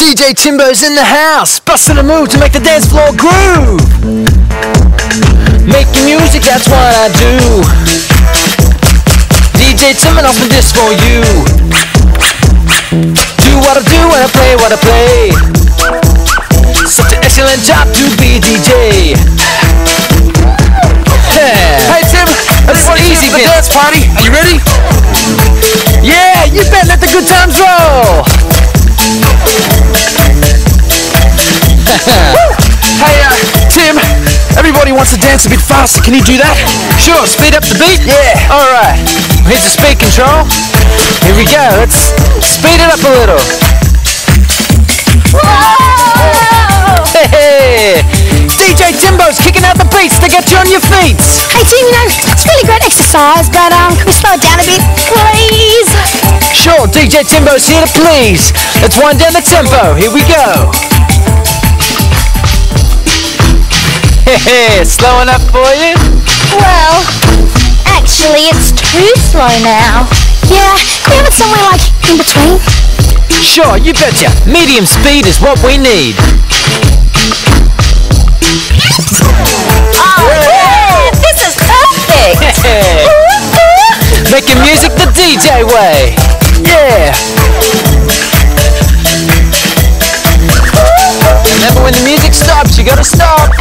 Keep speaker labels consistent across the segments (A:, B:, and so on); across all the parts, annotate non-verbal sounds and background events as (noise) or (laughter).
A: DJ Timbo's in the house, busting a move to make the dance floor groove. Making music, that's what I do. DJ Tim and open this for you. Do what I do when I play what I play. Such an excellent job to be DJ. Yeah.
B: Hey Tim, everybody
A: easy
B: easy for the dance party. Are you ready?
A: Yeah, you bet. Let the good times roll.
B: Wants to dance a bit faster. Can you do that?
A: Sure, speed up the beat? Yeah. All right. Here's the speed control. Here we go. Let's speed it up a little. Whoa! Hey, DJ Timbo's kicking out the beats to get you on your feet.
C: Hey Tim, you know, it's really great exercise, but um, can we slow it down a bit, please?
A: Sure, DJ Timbo's here to please. Let's wind down the tempo. Here we go. Hey, slowing up for you?
C: Well, actually, it's too slow now. Yeah, have it somewhere like in between?
A: Sure, you betcha. Medium speed is what we need.
C: Oh, yeah, this is perfect. (laughs)
A: Making music the DJ way. Yeah. Remember when the music stops, you gotta stop.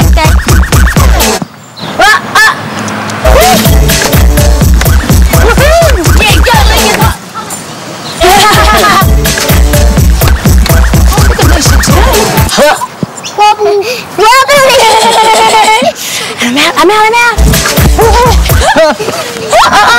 C: I'm out, I'm out, I'm out.